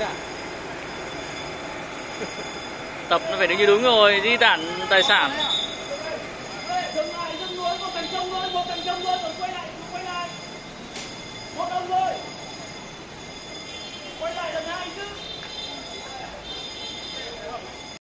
giả tập nó phải đứng như đúng rồi di tản tài sản